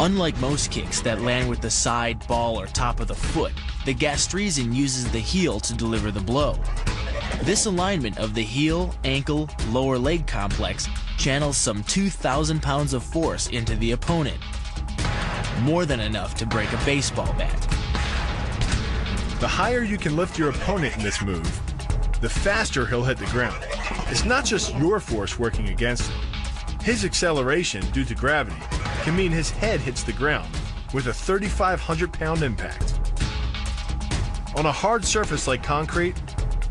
Unlike most kicks that land with the side, ball, or top of the foot, the Gastrezin uses the heel to deliver the blow. This alignment of the heel, ankle, lower leg complex channels some 2,000 pounds of force into the opponent. More than enough to break a baseball bat. The higher you can lift your opponent in this move, the faster he'll hit the ground. It's not just your force working against him. His acceleration due to gravity can mean his head hits the ground with a 3,500 pound impact. On a hard surface like concrete,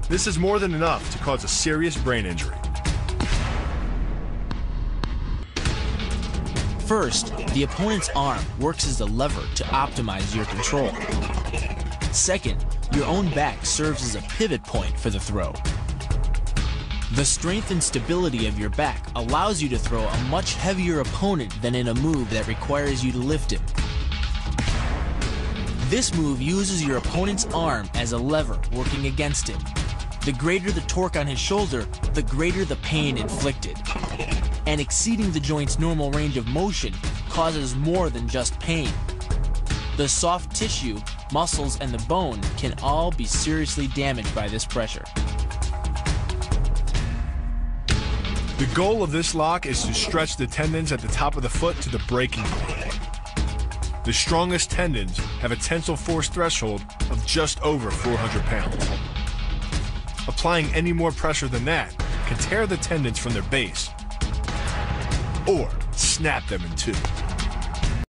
this is more than enough to cause a serious brain injury. First, the opponent's arm works as a lever to optimize your control. Second, your own back serves as a pivot point for the throw. The strength and stability of your back allows you to throw a much heavier opponent than in a move that requires you to lift him. This move uses your opponent's arm as a lever working against him. The greater the torque on his shoulder, the greater the pain inflicted. And exceeding the joint's normal range of motion causes more than just pain. The soft tissue, muscles, and the bone can all be seriously damaged by this pressure. The goal of this lock is to stretch the tendons at the top of the foot to the breaking point. The strongest tendons have a tensile force threshold of just over 400 pounds. Applying any more pressure than that can tear the tendons from their base or snap them in two.